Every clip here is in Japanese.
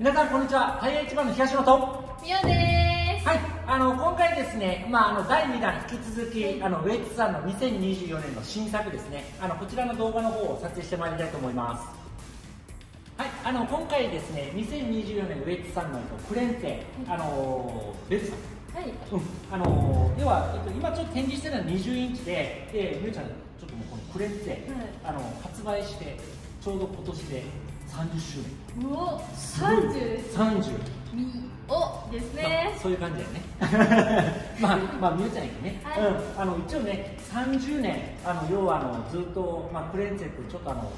皆さんこんにちは。タイヤ一番の東野とみおです。はい。あの今回ですね、まあ、あの第2弾引き続きあのウェイツさんの2024年の新作ですね。あのこちらの動画の方を撮影してまいりたいと思います。はい。あの今回ですね2024年ウェイツさんのクレンテあのベルさん。はい。うん、あの要は、えっと、今ちょっと展示してるのは20インチで、で、みゆちゃん、ちょっともうこのクレンツェ、あの発売して、ちょうど今年で30周年。うお三十です30。みおですねまあそういう感じだよね。まあ、まあ、みゆちゃんやけどね、はいうん、あの、一応ね、30年、あの、要は、あの、ずっと、まあ、クレンツェって、ちょっとあの。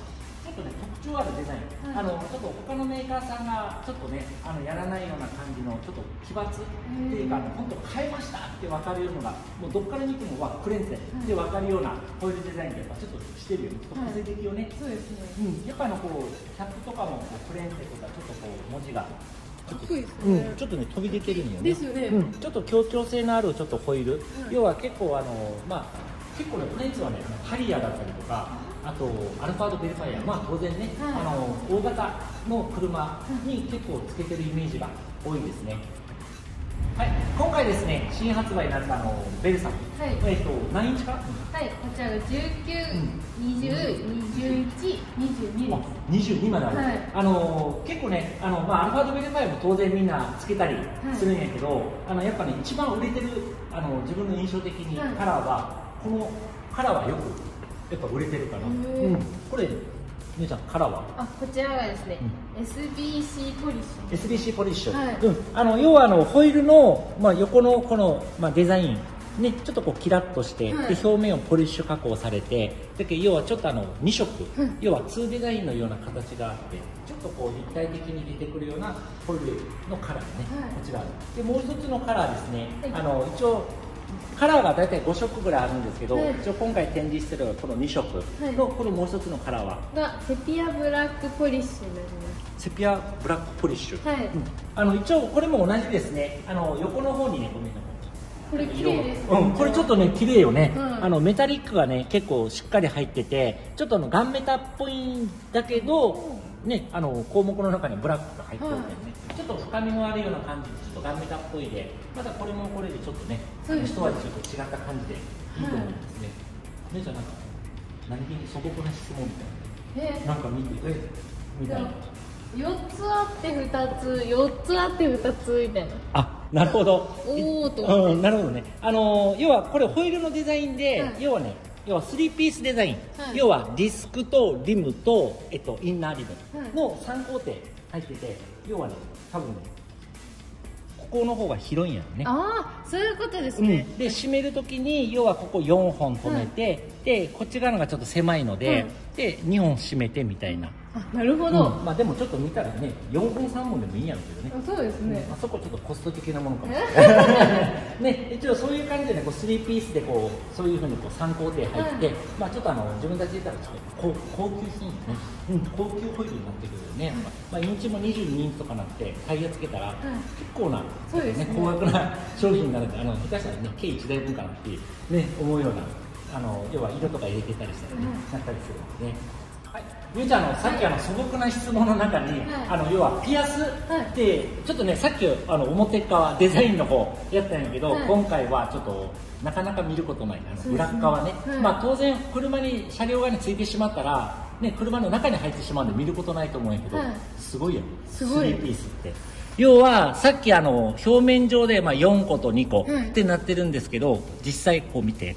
ちょっとね、特徴あるデザイン、はい。あの、ちょっと他のメーカーさんが、ちょっとね、あの、やらないような感じの、ちょっと奇抜っていうか、あの本当変えましたって分かるような、もうどっから見ても、わ、クレンツェで分かるような、ホイールデザインで、やっぱちょっとしてるよね、ちょっと個性的よね。そうですね。うん、やっぱあの、こう、キャップとかも、こう、クレンツェとか、ちょっとこう、文字が。かっこいいですうねん、ちょっとね飛び出てるんよね。ですよね。うん、ちょっと協調性のあるちょっとホイール、ん要は結構あのまあ結構ねフレンツはねハリアーだったりとか。あとアルファードベルファイア、まあ当然ね、はい。あの大型の車に結構つけてるイメージが多いですね。はい、今回ですね新発売になったあのベルさん、はい。えっ、と何インチか？はいこちらが十九、二十、二十一、二十二あです22まである、はい。あの結構ねあの、まあ、アルファードベルファイアも当然みんなつけたりするんやけど、あのやっぱね一番売れてるあの自分の印象的にはい。カラーは、このカラーはよくやっぱ売れてるかな、へー。うん、これ姉ちゃんカラーは？あこちらがですね、SBC ポリッシ SBC ポリッシュ、はい。うん、あの要はあのホイールの、まあ、横のこの、まあ、デザインね、ちょっとこうキラッとして、はい。で表面をポリッシュ加工されてだけど要はちょっとあの2色、うん。要は2デザインのような形があってちょっとこう立体的に出てくるようなホイールのカラーね、はい。こちら。でもう一つのカラーですね、はい。あの一応カラーが大体5色ぐらいあるんですけど、はい。一応今回展示してるこの2色はい。のこのもう一つのカラーは？ュがセピアブラックポリッシュになりますセピアブラックポリッシュ、はい。うん。あの一応これも同じですね。あの横の方にねごめんなさいこれ綺麗ですうん、これちょっとね綺麗よね、うん。あのメタリックがね結構しっかり入っててちょっとあのガンメタっぽいんだけど、ね、あの項目の中にブラックが入ってるんだよね、ちょっと深みのあるような感じでちょっとガンメタっぽいでまたこれもこれでちょっとね一味ちょっと違った感じでいいと思いますね、姉ちゃんなんか何気に素朴な質問みたいえ？ななんか見てえ？みたいな。4つあって2つ4つあって2つみたいな。あ なるほど。おーと。うん、なるほどね。あのー要はこれホイールのデザインで、はい。要はね要は3ピースデザイン、はい。要はディスクとリムと、えっと、インナーリムはいの3工程入ってて要はね多分ねここの方が広いんやろね。ああそういうことですうね、ん、で締めるときに要はここ4本止めて、でこっち側のがちょっと狭いので、はい。で2本締めてみたいな、あなるほど、うん。まあでもちょっと見たらね4本3本でもいいんやろうけどね。あそうですね、あそこちょっとコスト的なものかもしれない。ね一応そういう感じでねこう3ピースでこうそういうふうにこう3工程入って、はい。まあちょっとあの自分たちで言ったらちょっと高高級品よね、うん、高級ホイールになってくるよね、まあ、インチも22インチとかなってタイヤつけたら、結構なそうですね。高額な商品になるんであの下手したらね計1台分かなっていうね思うようなあの要は色とか入れてたりしたらね、うん。なったりするんでね。はい、ゆうちゃんあのさっきあの素朴な質問の中に、はい。あの要はピアスって、ちょっとねさっきあの表側デザインの方やったんやけど、はい。今回はちょっとなかなか見ることないあの裏側ね、はい。まあ当然車に車両がねついてしまったらね車の中に入ってしまうんで見ることないと思うんやけど、はい。すごいよ。すごい。3ピースって。要はさっきあの表面上でまあ4個と2個はい。ってなってるんですけど、実際こう見て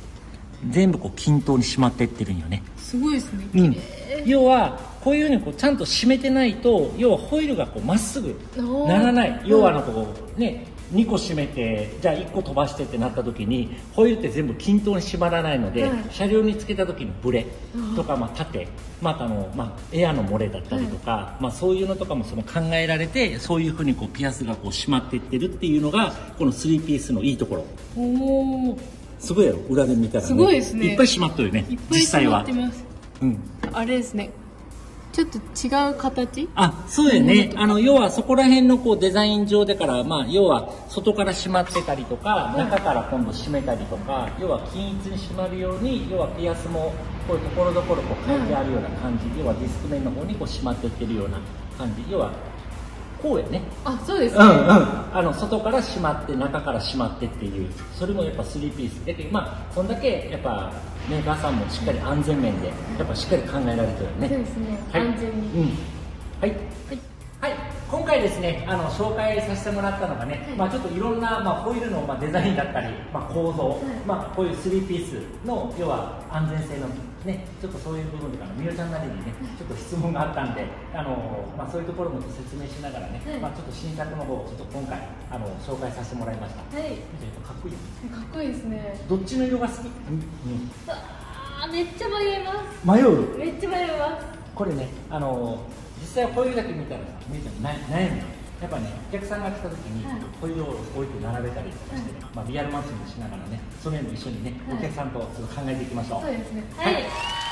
全部こう均等に締まってってるんよね。すごいですね。うん、要はこういうふうにこうちゃんと締めてないと要はホイールがこうまっすぐならない。うん。要はあのこうね2個締めてじゃあ1個飛ばしてってなった時にホイールって全部均等に締まらないので、はい。車両につけた時のブレとか、まあ、縦またあの、まあ、エアの漏れだったりとか、まあ、そういうのとかもその考えられてそういうふうにこうピアスがこう締まっていってるっていうのがこの3ピースのいいところ。おおすごいやろ裏で見たら、ね、すごいですね。いっぱい締まっとるよね実際は。うん。あれですね。ちょっと違う形？あ、そうやね。あの、要はそこら辺のこうデザイン上だから、まあ、要は外から閉まってたりとか、中から今度閉めたりとか、要は均一に閉まるように、要はピアスもこういうところどころこう書いてあるような感じ、要はディスク面の方にこう閉まっていってるような感じ。要は、ここうやね。あそうですね、うんうん。あの外から閉まって中から閉まってっていう。それもやっぱ3ピース。だけどまあそんだけやっぱメーカーさんもしっかり安全面でやっぱしっかり考えられてるよね。そうですね、はい。安全に、うん。はいはい。はい、今回ですね、あの紹介させてもらったのがね、はい。まあちょっといろんなまあホイールのまあデザインだったり、まあ構造、い。まあこういう3ピースの要は安全性のね、ちょっとそういう部分とかのみおちゃんなりにね、ちょっと質問があったんで、あのまあそういうところも説明しながらね、はい。まあちょっと新作の方をちょっと今回あの紹介させてもらいました。はい。かっこいい。かっこいいですね。どっちの色が好き？うん、あーめっちゃ迷います。迷う？めっちゃ迷います。これね、あの実際ホイールだけ見たらさ、みーちゃんな悩むよやっぱね、お客さんが来た時に、はい。ホイールを置いて並べたりとかしてね、まあ、リアルマッチングしながらね、その辺も一緒にね、はい。お客さんとちょっと考えていきましょう。そうですね。はい。はい